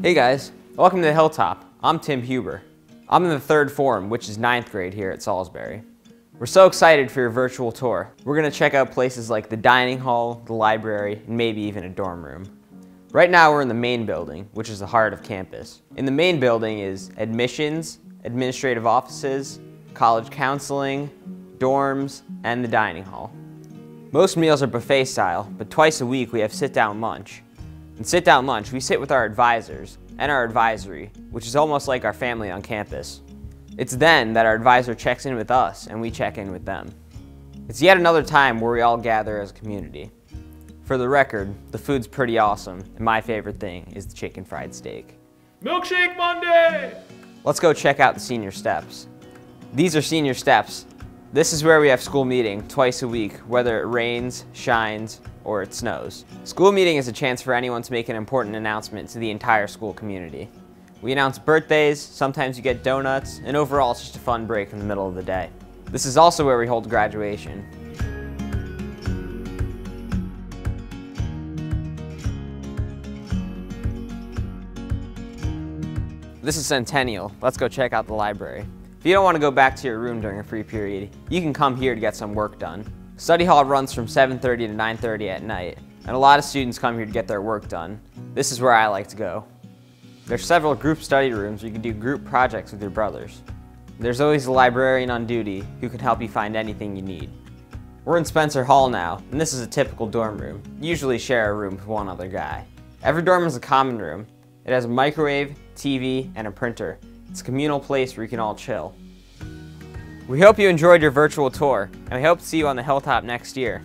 Hey guys, welcome to Hilltop. I'm Tim Huber. I'm in the third form, which is ninth grade here at Salisbury. We're so excited for your virtual tour. We're gonna check out places like the dining hall, the library, and maybe even a dorm room. Right now we're in the main building, which is the heart of campus. In the main building is admissions, administrative offices, college counseling, dorms, and the dining hall. Most meals are buffet style, but twice a week we have sit-down lunch. In sit-down lunch, we sit with our advisors and our advisory, which is almost like our family on campus. It's then that our advisor checks in with us and we check in with them. It's yet another time where we all gather as a community. For the record, the food's pretty awesome, and my favorite thing is the chicken fried steak. Milkshake Monday! Let's go check out the senior steps. These are senior steps. This is where we have school meeting twice a week, whether it rains, shines, or it snows. School meeting is a chance for anyone to make an important announcement to the entire school community. We announce birthdays, sometimes you get donuts, and overall it's just a fun break in the middle of the day. This is also where we hold graduation. This is Centennial. Let's go check out the library. If you don't want to go back to your room during a free period, you can come here to get some work done. Study hall runs from 7.30 to 9.30 at night, and a lot of students come here to get their work done. This is where I like to go. There's several group study rooms where you can do group projects with your brothers. There's always a librarian on duty who can help you find anything you need. We're in Spencer Hall now, and this is a typical dorm room. Usually share a room with one other guy. Every dorm is a common room. It has a microwave, TV, and a printer. It's a communal place where you can all chill. We hope you enjoyed your virtual tour, and we hope to see you on the Hilltop next year.